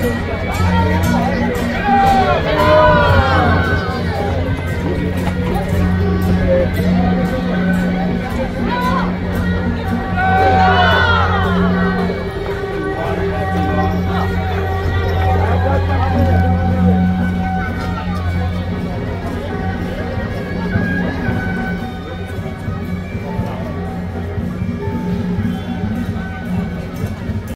都